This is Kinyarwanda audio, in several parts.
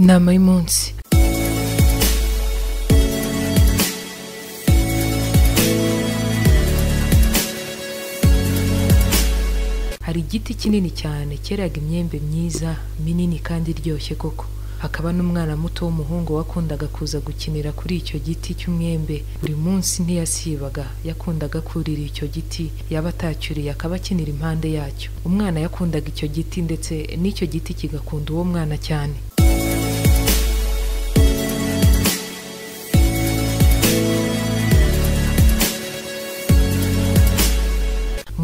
inama y'umunsi hari igiti kinini cyane cyeraga imyembe myiza minini kandi iryoshye koko. Hakaba n'umwana muto w'umuhungu wakundaga kuza gukinira kuri icyo giti cy'umwembe. Buri munsi ntiyasibaga yakundaga kurira icyo giti yaba atacyuriye akaba akinira impande yacyo. Umwana yakundaga icyo giti ndetse n'icyo giti kigakunda uwo mwana cyane.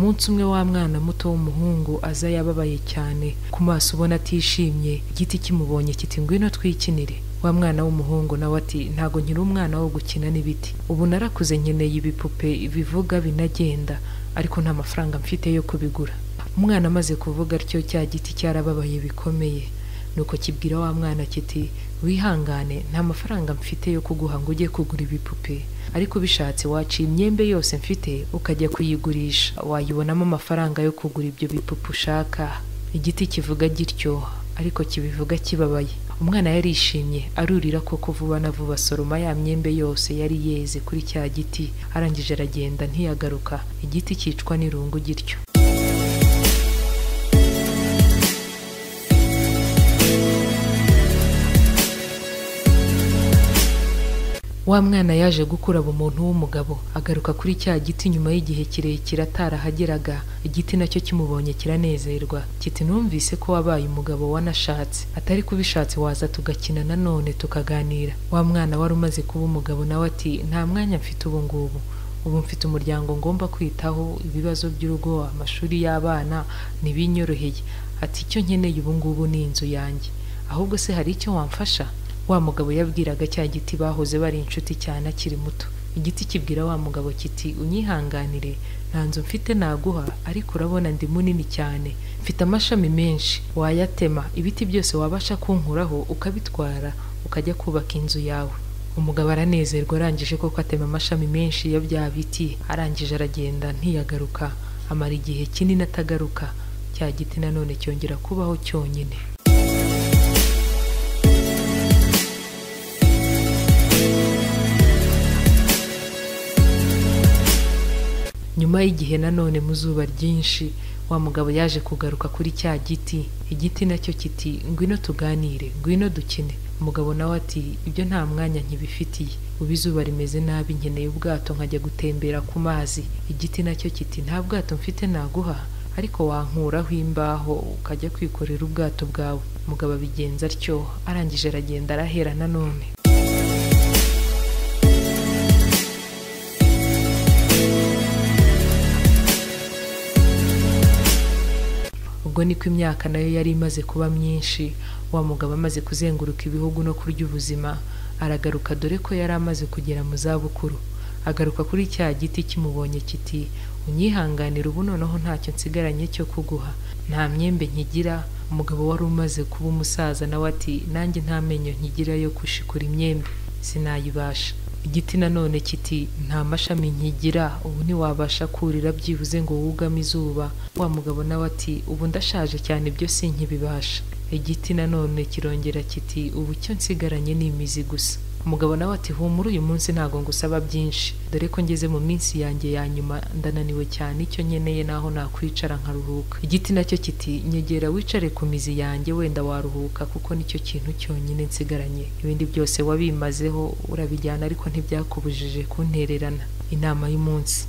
Umunsi umwe wa mwana muto w'umuhungu aza yababaye cyane. Ku maso ubona atishimye igiti kimubonye kiti ngwino twikinire. Wa mwana w'umuhungu nawe ati ntago nkiri umwana wo gukina n'ibiti. Ubu narakuze nkeneye ibipupe bivuga binagenda ariko nta mafaranga mfite yo kubigura. Umwana amaze kuvuga atyo cya giti cyarababaye bikomeye. Nuko kibwira wa mwana kiti wihangane nta mafaranga mfite yo kuguha ngo ujye kugura ibipupe. Ariko ubishatse waciye imyembe yose mfite ukajya kuyigurisha. Wayibonamo amafaranga yo kugura ibyo bipupe ushaka. Igiti kivuga gityo ariko kibivuga kibabaye. Umwana yarishimye arurira koko vuba na vuba. Soroma ya myembe yose yari yeze kuri cya giti. Arangije aragenda ntiyagaruka. Igiti cyicwa n'irungu gityo. Wa mwana yaje gukura aba umuntu w'umugabo agaruka kuri cya giti nyuma y'igihe kirekire atarahageraga. Igiti na cyo kimubonye kiranezerwa. Kiti numvise ko wabaye umugabo wanashatse. Atari kubishatse waza tugakina nanone tukaganira. Wa mwana wari umaze kuba umugabo nawe ati nta mwanya mfite ubu ngubu. Ubu mfite umuryango ngomba kwitaho. Ibibazo by'urugo amashuri y'abana ntibinyoroheye. Ati icyo nkeneye ubu ngubu ni inzu yanjye. Ahubwo se hari icyo wamfasha? Wa mugabo yabwiraga cya giti bahoze bari inshuti cyane akiri muto. Igiti kibwira wa mugabo kiti unyihanganire nta nzu mfite naguha ariko urabona ndi munini cyane. Mfite amashami menshi. Wayatema. Ibiti byose wabasha kunkuraho ukabitwara ukajya kubaka inzu yawe. Umugabo aranezerwa arangije koko atema amashami menshi ya bya biti. Arangije aragenda ntiyagaruka. Amara igihe kinini atagaruka. Cya giti nanone cyongera kubaho cyonyine. Nyuma y'igihe nanone mu zuba ryinshi wa mugabo yaje kugaruka kuri cya giti. Igiti na cyo kiti ngwino tuganire ngwino dukine. Umugabo nawe ati ibyo nta mwanya nkibifitiye. Ubu izuba rimeze nabi nkeneye ubwato nkajya gutembera ku mazi. Igiti na cyo kiti nta bwato mfite naguha. Ariko wankuraho imbaho ukajya kwikorera ubwato bwawe. Umugabo abigenza atyo arangije aragenda arahera nanone ubwo niko imyaka na yo yari imaze kuba myinshi. Wa mugabo amaze kuzenguruka ibihugu no kurya ubuzima aragaruka dore ko yari amaze kugera mu zabukuru. Agaruka kuri cya giti kimubonye kiti unyihanganira ubu noneho ntacyo nsigaranye cyo kuguha. Nta myembe nkigira. Umugabo wari umaze kuba umusaza nawe ati nanjye nta menyo nkigira yo gushikura imyembe. Sinayibasha. Igiti nanone kiti nta mashami nkigira. Ubu ntiwabasha kurira byibuze ngo wugame izuba. Wa mugabo nawe ati ubu ndashaje cyane ibyo sinkibibasha igiti nanone kirongera kiti ubu icyo nsigaranye ni imizi gusa. Umugabo nawe ati humura uyu munsi ntabwo ngusaba byinshi. Dore ko ngeze mu minsi yanjye ya nyuma ndananiwe cyane. Icyo nkeneye naho nakwicara nkaruhuka. Igiti na cyo kiti nyegera wicare ku mizi yanjye wenda waruhuka kuko ni cyo kintu cyonyine nsigaranye. Ibindi byose wabimazeho urabijyana ariko ntibyakubujije kuntererana. Inama y'umunsi.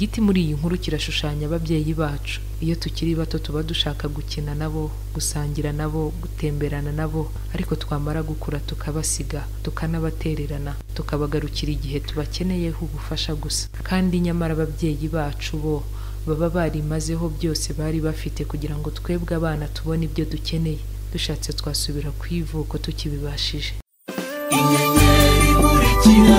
Igiti muri iyi nkuru kirashushanya ababyeyi bacu. Iyo tukiri bato tuba dushaka gukina nabo gusangira nabo gutemberana nabo. Ariko twamara gukura tukabasiga tukanabatererana tukabagarukira igihe tubakeneyeho ubufasha gusa. Kandi nyamara ababyeyi bacu bo baba barimazeho byose bari bafite kugira ngo twebwe abana tubone ibyo dukeneye. Dushatse twasubira ku ivuko tukibibashije. Inyenyeri imurikira